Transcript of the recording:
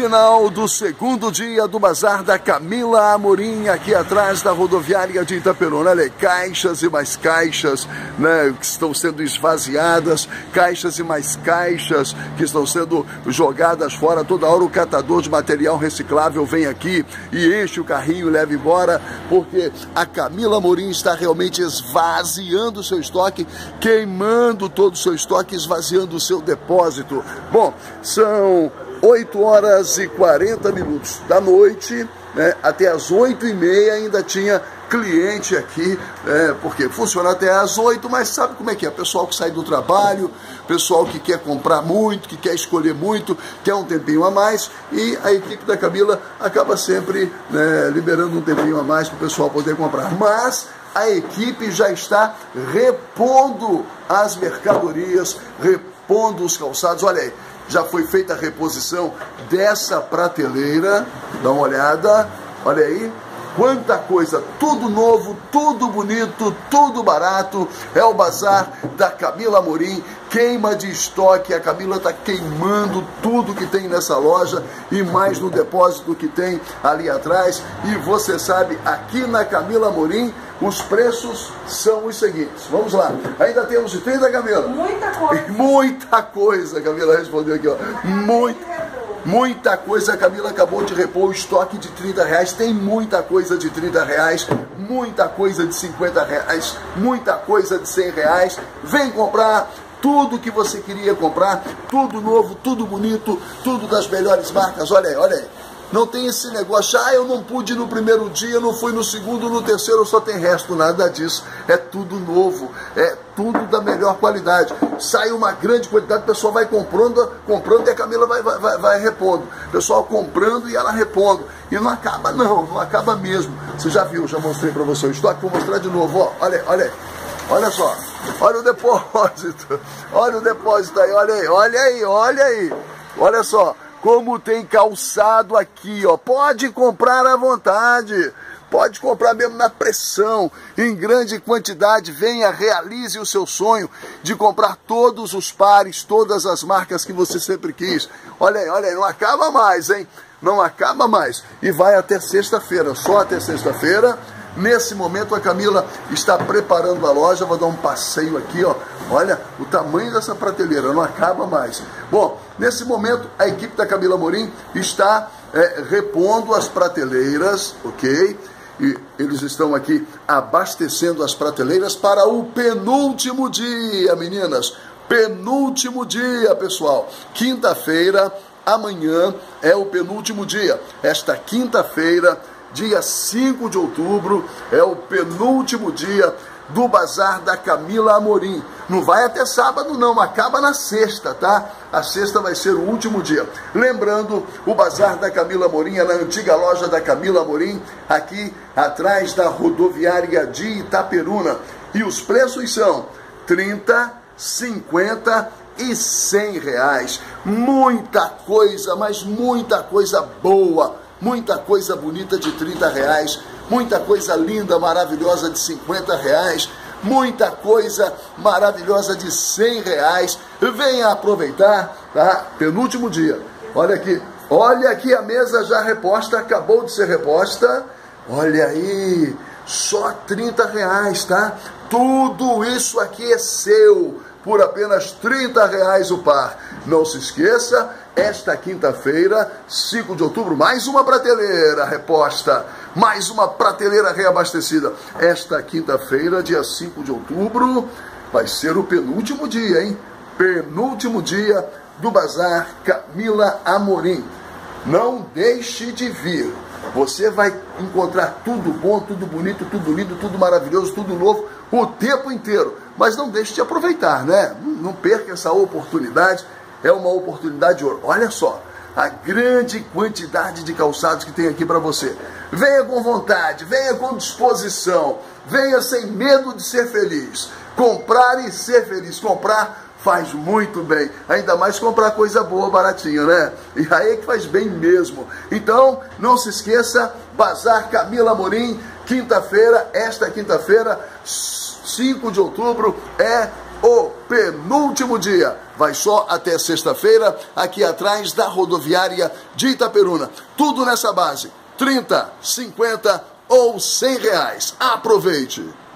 Final do segundo dia do Bazar da Camila Amorim, aqui atrás da rodoviária de Itaperuna. Olha, caixas e mais caixas né, que estão sendo esvaziadas, caixas e mais caixas que estão sendo jogadas fora. Toda hora o catador de material reciclável vem aqui e enche o carrinho e leva embora, porque a Camila Amorim está realmente esvaziando o seu estoque, queimando todo o seu estoque, esvaziando o seu depósito. Bom, são 8 horas e 40 minutos da noite, né, até as 8 e meia ainda tinha cliente aqui, né, porque funciona até as 8, mas sabe como é que é? Pessoal que sai do trabalho, pessoal que quer comprar muito, que quer escolher muito, quer um tempinho a mais, e a equipe da Camila acaba sempre né, liberando um tempinho a mais para o pessoal poder comprar. Mas a equipe já está repondo as mercadorias, repondo os calçados. Olha aí, já foi feita a reposição dessa prateleira. Dá uma olhada, olha aí. Quanta coisa, tudo novo, tudo bonito, tudo barato. É o bazar da Camila Amorim, queima de estoque. A Camila está queimando tudo que tem nessa loja e mais no depósito que tem ali atrás. E você sabe, aqui na Camila Amorim, os preços são os seguintes. Vamos lá. Ainda temos de 30, Camila? Muita coisa. Muita coisa, Camila respondeu aqui, ó. Muita. Muita coisa, a Camila acabou de repor o estoque de 30 reais. Tem muita coisa de 30 reais, muita coisa de 50 reais, muita coisa de 100 reais. Vem comprar tudo que você queria comprar, tudo novo, tudo bonito, tudo das melhores marcas. Olha aí, olha aí. Não tem esse negócio, ah, eu não pude no primeiro dia, não fui no segundo, no terceiro, só tem resto, nada disso. É tudo novo, é tudo da melhor qualidade. Sai uma grande quantidade, o pessoal vai comprando, comprando e a Camila vai, vai, vai, repondo. O pessoal comprando e ela repondo. E não acaba não, não acaba mesmo. Você já viu, já mostrei para você o estoque, vou mostrar de novo, ó, olha, olha Olha só, olha o depósito, olha o depósito aí, olha aí, olha aí, olha aí, olha só, como tem calçado aqui, ó. Pode comprar à vontade. Pode comprar mesmo na pressão, em grande quantidade. Venha, realize o seu sonho de comprar todos os pares, todas as marcas que você sempre quis. Olha aí, olha aí, não acaba mais, hein? Não acaba mais. E vai até sexta-feira, só até sexta-feira. Nesse momento a Camila está preparando a loja, vou dar um passeio aqui, ó. Olha o tamanho dessa prateleira, não acaba mais. Bom, nesse momento a equipe da Camila Morim está é, repondo as prateleiras, ok? E eles estão aqui abastecendo as prateleiras para o penúltimo dia, meninas. Penúltimo dia, pessoal. Quinta-feira, amanhã é o penúltimo dia. Esta quinta-feira dia 5 de outubro, é o penúltimo dia do Bazar da Camila Amorim. Não vai até sábado não, acaba na sexta, tá? A sexta vai ser o último dia. Lembrando, o Bazar da Camila Amorim é na antiga loja da Camila Amorim, aqui atrás da rodoviária de Itaperuna. E os preços são 30, 50 e 100 reais. Muita coisa, mas muita coisa boa muita coisa bonita de 30 reais, muita coisa linda, maravilhosa de 50 reais, muita coisa maravilhosa de 100 reais. Venha aproveitar, tá? Penúltimo dia. Olha aqui, olha aqui a mesa já reposta, acabou de ser reposta. Olha aí, só 30 reais, tá? Tudo isso aqui é seu por apenas 30 reais o par. Não se esqueça, esta quinta-feira, 5 de outubro, mais uma prateleira reposta, mais uma prateleira reabastecida. Esta quinta-feira, dia 5 de outubro, vai ser o penúltimo dia, hein? Penúltimo dia do Bazar Camila Amorim. Não deixe de vir. Você vai encontrar tudo bom, tudo bonito, tudo lindo, tudo maravilhoso, tudo novo o tempo inteiro. Mas não deixe de aproveitar, né? Não perca essa oportunidade é uma oportunidade de ouro. Olha só, a grande quantidade de calçados que tem aqui para você. Venha com vontade, venha com disposição, venha sem medo de ser feliz. Comprar e ser feliz. Comprar faz muito bem. Ainda mais comprar coisa boa, baratinha, né? E aí é que faz bem mesmo. Então, não se esqueça, Bazar Camila Morim, quinta-feira, esta quinta-feira, 5 de outubro, é o penúltimo dia. vai só até sexta-feira, aqui atrás da rodoviária de Itaperuna. Tudo nessa base, 30, 50 ou 100 reais. Aproveite!